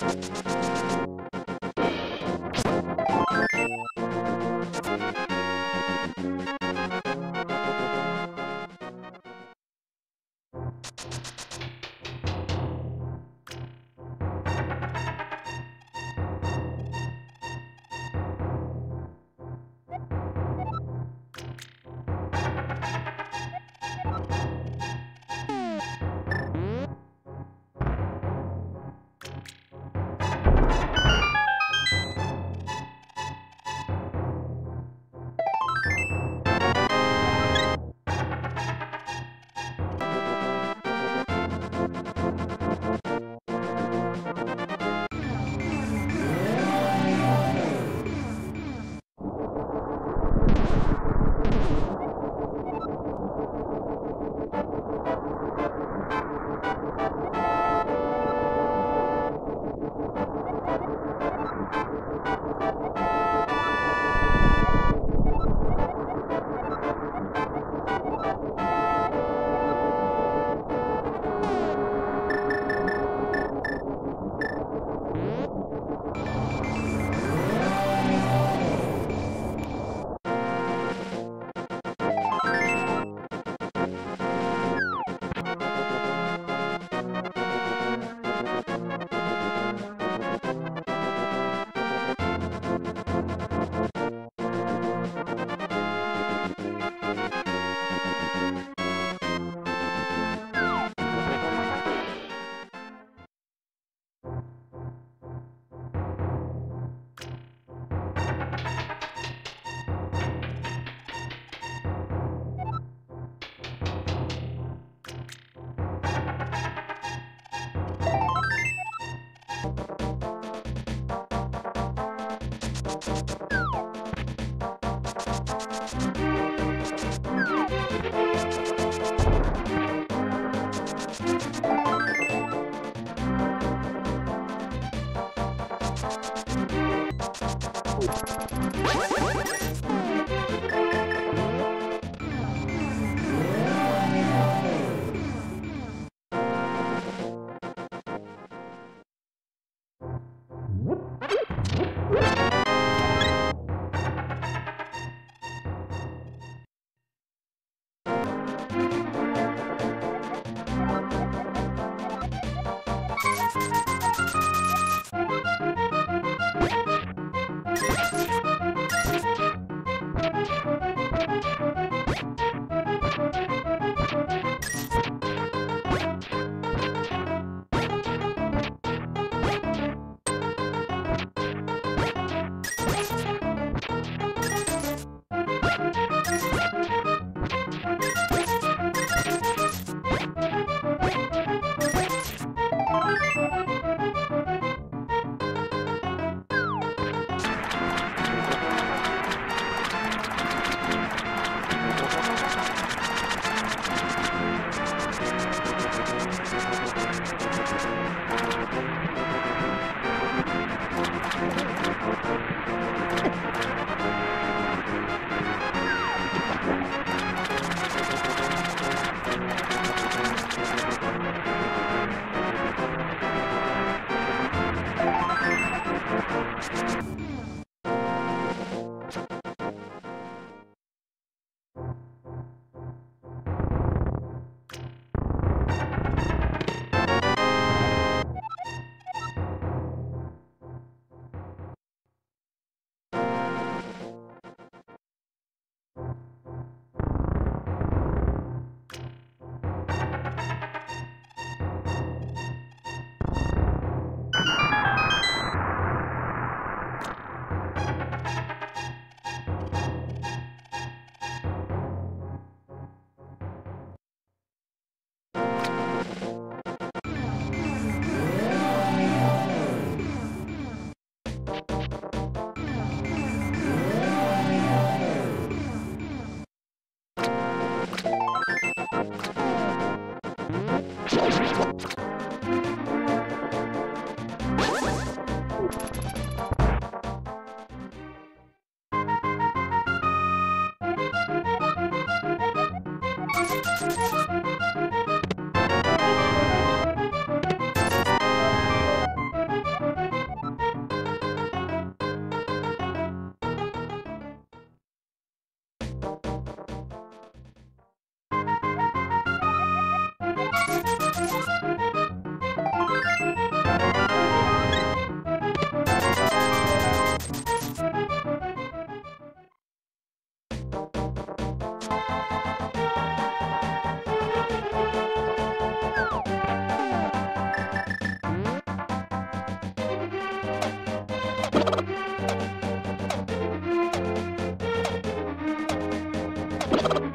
うん。you.